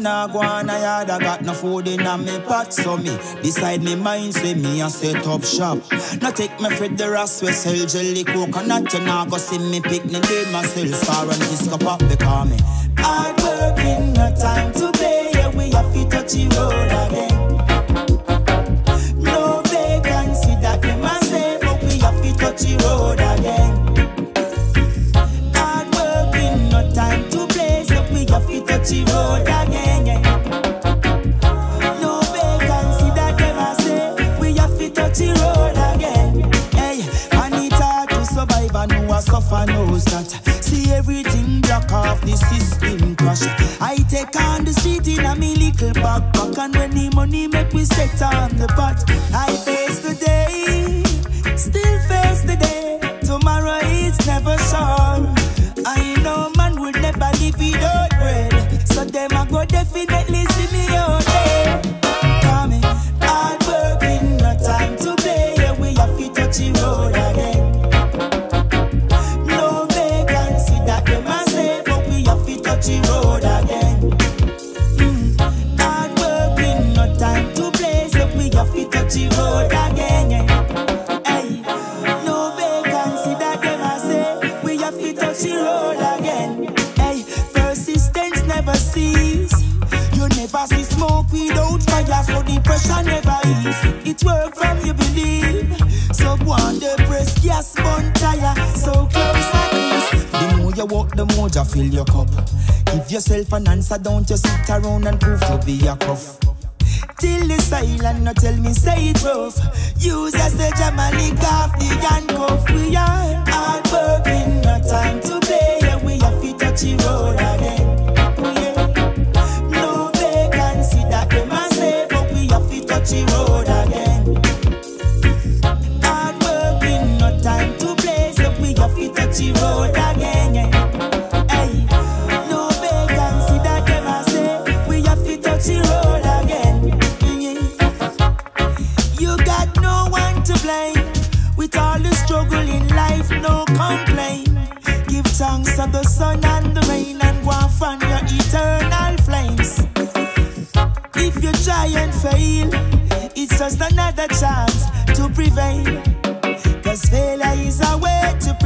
no nah go on a yard, I got no food in a me pot, so me decide me mind say me a set up shop. Now take me for the rest we sell jelly coconut, you nah go see me picnic with myself far and this cup up because me hard working, no time to play, yeah we have to touch the road again. System crash. I take on the street in a me little backpack and when the money make we set on the pot. I face the day, still face the day. Tomorrow is never sure. I know man would never live without bread, so them a go definitely Never see smoke without fire, so the pressure never ease. It work from you believe. So go on the press gas bun tire, so close and ease. The more you walk, the more you fill your cup. Give yourself an answer, don't just sit around and prove to be a cuff. Till the silent, no tell me say it rough. Use as the jamalik off the handcuff. We are You got no one to blame. With all the struggle in life, no complaint. Give thanks to the sun and the rain and go and fan your eternal flames. If you try and fail, it's just another chance to prevail. Cause failure is a way to prevail.